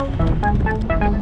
không?